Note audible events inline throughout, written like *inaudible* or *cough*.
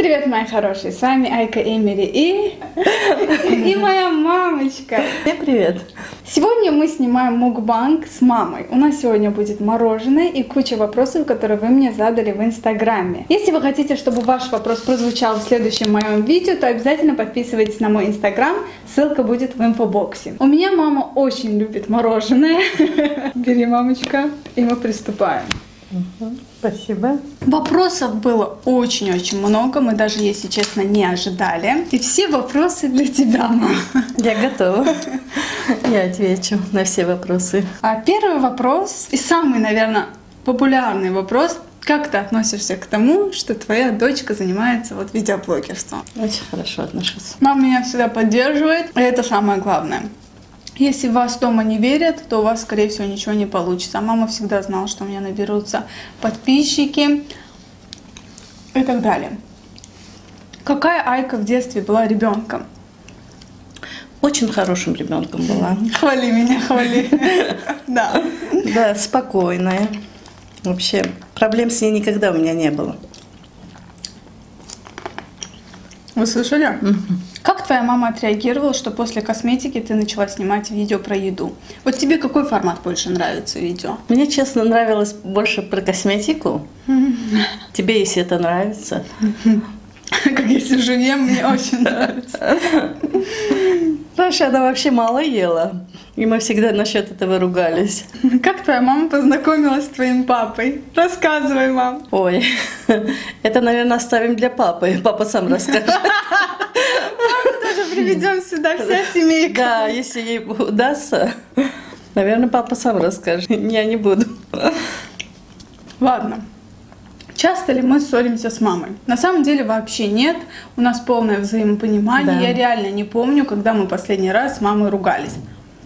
привет, мои хорошие! С вами Айка Эмери и... и моя мамочка. Всем привет! Сегодня мы снимаем мукбанг с мамой. У нас сегодня будет мороженое и куча вопросов, которые вы мне задали в инстаграме. Если вы хотите, чтобы ваш вопрос прозвучал в следующем моем видео, то обязательно подписывайтесь на мой инстаграм, ссылка будет в инфобоксе. У меня мама очень любит мороженое. *laughs* Бери, мамочка, и мы приступаем. Спасибо. Вопросов было очень-очень много, мы даже, если честно, не ожидали. И все вопросы для тебя, мама. Я готова. Я отвечу на все вопросы. А первый вопрос и самый, наверное, популярный вопрос. Как ты относишься к тому, что твоя дочка занимается вот видеоблогерством? Очень хорошо отношусь. Мама меня всегда поддерживает, и это самое главное. Если вас дома не верят, то у вас, скорее всего, ничего не получится. А мама всегда знала, что у меня наберутся подписчики и так далее. Какая Айка в детстве была ребенком? Очень хорошим ребенком была. Хвали меня, хвали. *laughs* Да. Да, спокойная. Вообще, проблем с ней никогда у меня не было. Вы слышали? Как твоя мама отреагировала, что после косметики ты начала снимать видео про еду? Вот тебе какой формат больше нравится видео? Мне, честно, нравилось больше про косметику. Тебе, если это нравится. *laughs* Как если жене, мне очень нравится. Саша, она вообще мало ела. И мы всегда насчет этого ругались. Как твоя мама познакомилась с твоим папой? Рассказывай, мам. Ой, *laughs* это, наверное, оставим для папы. Папа сам расскажет. *laughs* Приведем сюда, вся семейка. Да, если ей удастся, наверное, папа сам расскажет. Я не буду. Ладно. Часто ли мы ссоримся с мамой? На самом деле вообще нет. У нас полное взаимопонимание. Да. Я реально не помню, когда мы последний раз с мамой ругались.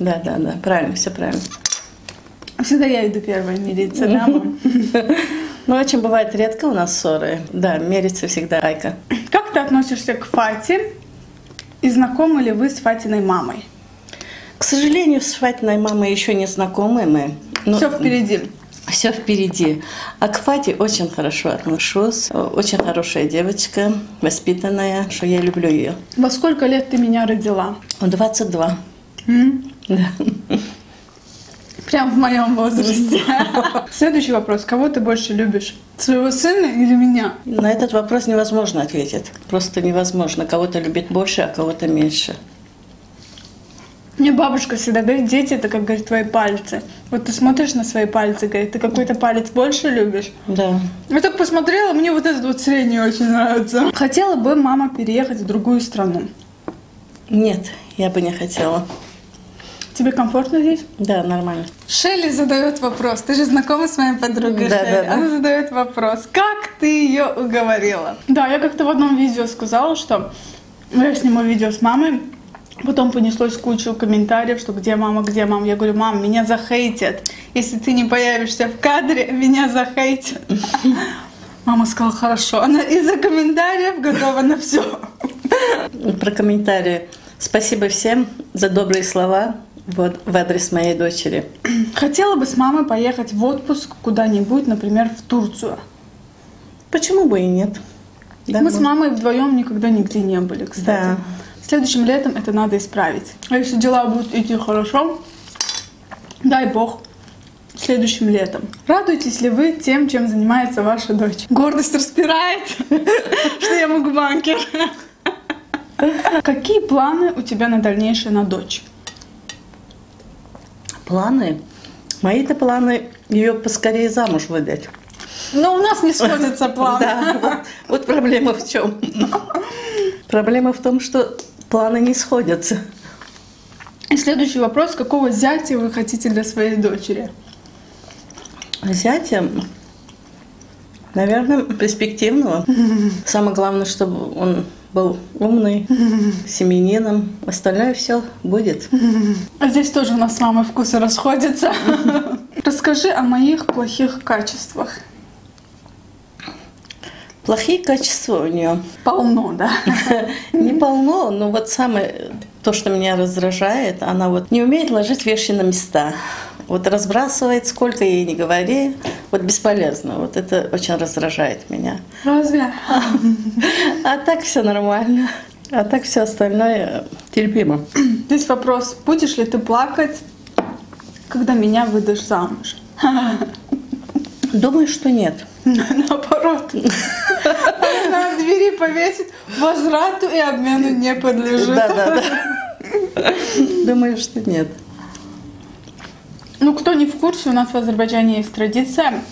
Да, да, да, правильно, все правильно. Всегда я иду первой мириться, да, мам? *laughs* Ну, очень бывает редко у нас ссоры. Да, мерится всегда Айка. Как ты относишься к Фате? И знакомы ли вы с Фатиной мамой? К сожалению, с Фатиной мамой еще не знакомы мы. Но Все впереди. Все впереди. А к Фате очень хорошо отношусь. Очень хорошая девочка, воспитанная, что я люблю ее. Во сколько лет ты меня родила? В 22. М? Да. Прям в моем возрасте. *laughs* Следующий вопрос. Кого ты больше любишь? Своего сына или меня? На этот вопрос невозможно ответить. Просто невозможно. Кого-то любит больше, а кого-то меньше. Мне бабушка всегда говорит, дети это как, говорит, твои пальцы. Вот ты смотришь на свои пальцы, говорит, ты какой-то палец больше любишь? Да. Я так посмотрела, мне вот этот вот средний очень нравится. Хотела бы мама переехать в другую страну. Нет, я бы не хотела. Тебе комфортно здесь? Да, нормально. Шелли задает вопрос. Ты же знакома с моей подругой Да, Шелли. да, да. Она задает вопрос. Как ты ее уговорила? Да, я как-то в одном видео сказала, что я сниму видео с мамой, Потом понеслось кучу комментариев, что где мама, где мама. Я говорю, мам, меня захейтят. Если ты не появишься в кадре, меня захейтят. *laughs* Мама сказала, хорошо. Она из-за комментариев готова на все. Про комментарии. Спасибо всем за добрые слова вот, в адрес моей дочери. *clears throat* Хотела бы с мамой поехать в отпуск куда-нибудь, например, в Турцию. Почему бы и нет? Да, Мы с можно. мамой вдвоем никогда нигде не были, кстати. Да. Следующим летом это надо исправить. А если дела будут идти хорошо, дай бог, следующим летом. Радуетесь ли вы тем, чем занимается ваша дочь? Гордость распирает, *laughs* что я мукбанкер. *laughs* Какие планы у тебя на дальнейшее на дочь? Планы? Мои-то планы ее поскорее замуж выдать. Но у нас не сходятся планы. Да, вот, вот проблема в чем. Проблема в том, что планы не сходятся. И следующий вопрос. Какого зятя вы хотите для своей дочери? Зятем, наверное, перспективного. Самое главное, чтобы он был умный, *laughs* семьянином. Остальное все будет. *laughs* А здесь тоже у нас с мамой вкусы расходятся. *laughs* Расскажи о моих плохих качествах. Плохие качества у нее. Полно, да? Не полно, но вот самое то, что меня раздражает, она вот не умеет ложить вещи на места. Вот разбрасывает, сколько ей не говори, вот бесполезно. Вот это очень раздражает меня. Разве? А так все нормально. А так все остальное терпимо. Здесь вопрос, будешь ли ты плакать, когда меня выдашь замуж? Думаю, что нет. Наоборот. На двери повесить возврату и обмену не подлежит. Да, да, да. Думаю, что нет. Ну, кто не в курсе, у нас в Азербайджане есть традиция,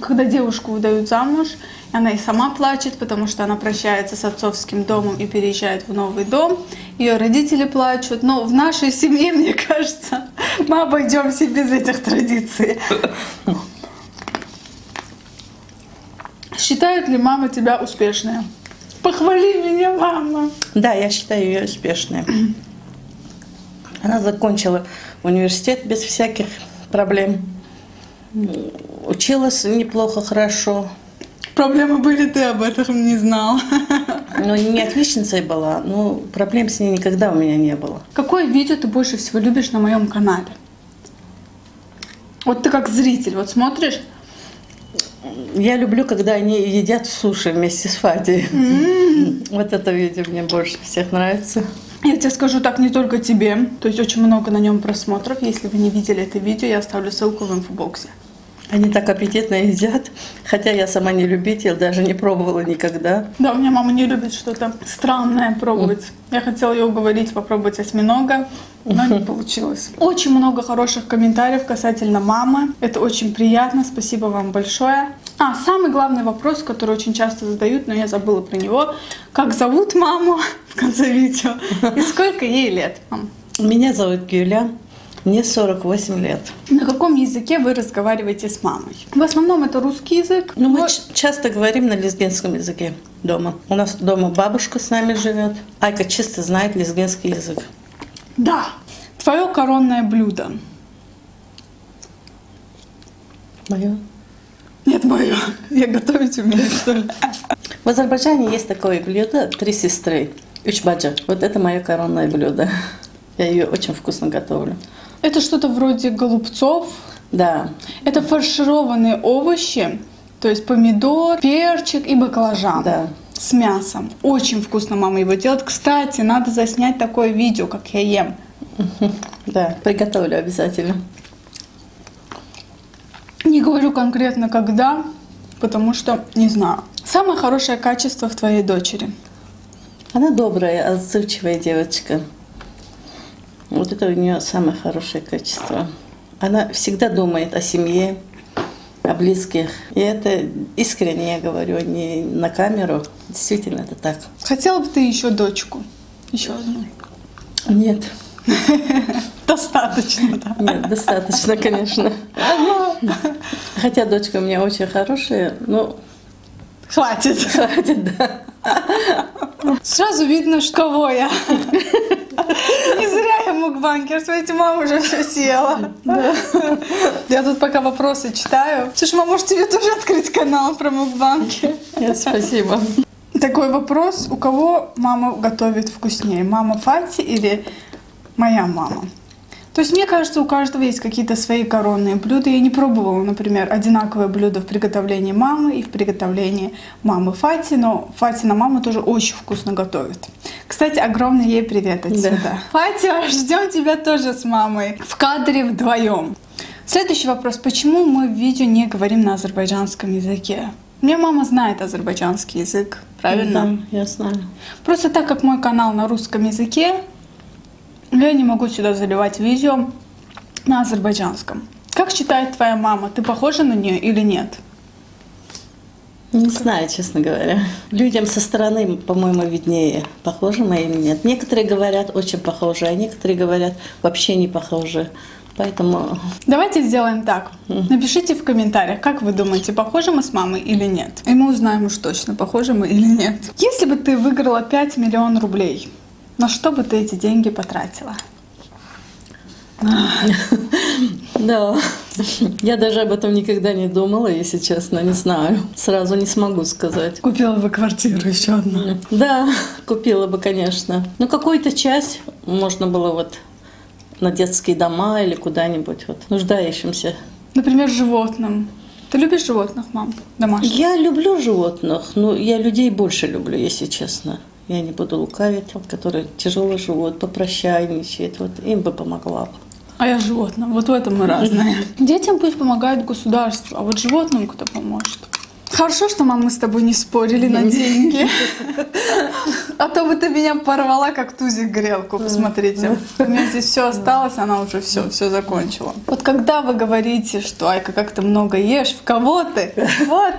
когда девушку выдают замуж, она и сама плачет, потому что она прощается с отцовским домом и переезжает в новый дом. Ее родители плачут. Но в нашей семье, *laughs* мне кажется, мы обойдемся без этих традиций. Считает ли мама тебя успешной? Похвали меня, мама. Да, я считаю ее успешной. Она закончила университет без всяких проблем. Училась неплохо, хорошо. Проблемы были, ты об этом не знал. Ну, не отличницей была, но проблем с ней никогда у меня не было. Какое видео ты больше всего любишь на моем канале? Вот ты как зритель, вот смотришь, Я люблю, когда они едят суши вместе с Фатей. Вот это видео мне больше всех нравится. Я тебе скажу так не только тебе, то есть очень много на нем просмотров. Если вы не видели это видео, я оставлю ссылку в инфобоксе. Они так аппетитно едят, хотя я сама не любитель, даже не пробовала никогда. Да, у меня мама не любит что-то странное пробовать. Я хотела ее уговорить попробовать осьминога, но не получилось. Очень много хороших комментариев касательно мамы. Это очень приятно. Спасибо вам большое. А, самый главный вопрос, который очень часто задают, но я забыла про него. Как зовут маму *laughs* в конце видео? И сколько ей лет? Меня зовут Гюля, мне 48 лет. На каком языке вы разговариваете с мамой? В основном это русский язык. Ну, мы но- ч- часто говорим на лезгинском языке дома. У нас дома бабушка с нами живет. Айка чисто знает лезгинский язык. Да. Твое коронное блюдо. Мое. Нет, мое. Я готовить умею, что ли? В Азербайджане есть такое блюдо «Три сестры». Учбаджа. Вот это мое коронное блюдо. Я ее очень вкусно готовлю. Это что-то вроде голубцов. Да, Это фаршированные овощи, то есть помидор, перчик и баклажан. Да. С мясом. Очень вкусно мама его делает. Кстати, надо заснять такое видео, как я ем. да, приготовлю обязательно. Не говорю конкретно когда, потому что не знаю. Самое хорошее качество в твоей дочери. Она добрая, отзывчивая девочка. Вот это у нее самое хорошее качество. Она всегда думает о семье, о близких. И это искренне я говорю, не на камеру. Действительно, это так. Хотела бы ты еще дочку? Еще одну. Нет, *laughs* Достаточно, да. нет, достаточно, конечно. Хотя дочка у меня очень хорошая, но Хватит. хватит, да. Сразу видно, что кого я. Не зря мукбанкер. Смотрите, мама уже все съела. Я тут пока вопросы читаю. Слушай, мама, может тебе тоже открыть канал про мукбанки? Нет, спасибо. Такой вопрос. У кого мама готовит вкуснее? Мама Фати или моя мама? То есть, мне кажется, у каждого есть какие-то свои коронные блюда. Я не пробовала, например, одинаковое блюдо в приготовлении мамы и в приготовлении мамы Фати, но Фатина мама тоже очень вкусно готовит. Кстати, огромный ей привет отсюда. Да. Фатя, ждем тебя тоже с мамой в кадре вдвоем. Следующий вопрос. Почему мы в видео не говорим на азербайджанском языке? Мне мама знает азербайджанский язык, правильно? Да, я знаю. Просто так как мой канал на русском языке, я не могу сюда заливать видео на азербайджанском. Как считает твоя мама? Ты похожа на нее или нет? Не знаю, честно говоря. Людям со стороны, по-моему, виднее, похожи мы или нет. Некоторые говорят очень похожи, а некоторые говорят вообще не похожи. Поэтому Давайте сделаем так. Напишите в комментариях, как вы думаете, похожи мы с мамой или нет. И мы узнаем уж точно, похожи мы или нет. Если бы ты выиграла 5 миллионов рублей, на что бы ты эти деньги потратила? да, я даже об этом никогда не думала, если честно, не знаю. Сразу не смогу сказать. Купила бы квартиру еще одну. Да, купила бы, конечно. Но какую-то часть можно было вот на детские дома или куда-нибудь вот нуждающимся. Например, животным. Ты любишь животных, мам? Домашних? Я люблю животных, но я людей больше люблю, если честно. Я не буду лукавить, вот, которые тяжело живут, попрощайничают, вот им бы помогла. А я животным. Вот в этом мы разные. Детям пусть помогает государство, а вот животным кто поможет? Хорошо, что мама мы с тобой не спорили на деньги. А то бы ты меня порвала, как тузик грелку. Посмотрите. У меня здесь все осталось, она уже все, все закончила. Вот когда вы говорите, что Айка, как ты много ешь, в кого ты? Вот.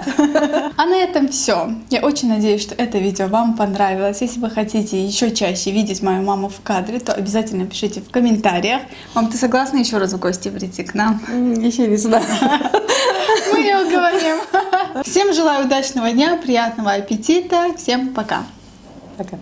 А на этом все. Я очень надеюсь, что это видео вам понравилось. Если вы хотите еще чаще видеть мою маму в кадре, то обязательно пишите в комментариях. Мам, ты согласна еще раз в гости прийти к нам? Еще не знаю. Мы ее уговорим. Всем желаю удачного дня, приятного аппетита. Всем пока. Пока.